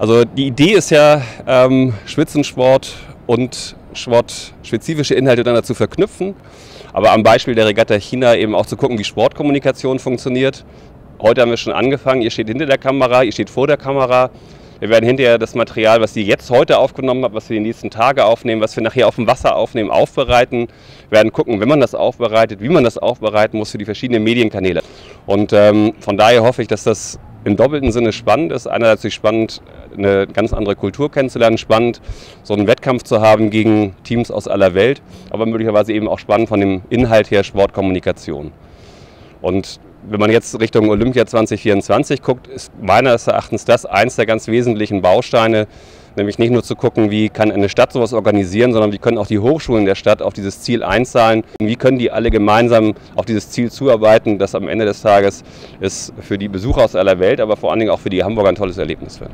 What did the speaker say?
Also die Idee ist ja, ähm, Spitzensport und sportspezifische Inhalte dann dazu verknüpfen. Aber am Beispiel der Regatta China eben auch zu gucken, wie Sportkommunikation funktioniert. Heute haben wir schon angefangen. Ihr steht hinter der Kamera, ihr steht vor der Kamera. Wir werden hinterher das Material, was ihr jetzt heute aufgenommen habt, was wir die nächsten Tage aufnehmen, was wir nachher auf dem Wasser aufnehmen, aufbereiten. Wir werden gucken, wenn man das aufbereitet, wie man das aufbereiten muss für die verschiedenen Medienkanäle. Und ähm, von daher hoffe ich, dass das im doppelten Sinne spannend ist. Einerseits spannend, eine ganz andere Kultur kennenzulernen, spannend, so einen Wettkampf zu haben gegen Teams aus aller Welt, aber möglicherweise eben auch spannend von dem Inhalt her Sportkommunikation. Und wenn man jetzt Richtung Olympia 2024 guckt, ist meines Erachtens das eins der ganz wesentlichen Bausteine, nämlich nicht nur zu gucken, wie kann eine Stadt sowas organisieren, sondern wie können auch die Hochschulen der Stadt auf dieses Ziel einzahlen, wie können die alle gemeinsam auf dieses Ziel zuarbeiten, das am Ende des Tages ist für die Besucher aus aller Welt, aber vor allen Dingen auch für die Hamburger ein tolles Erlebnis wird.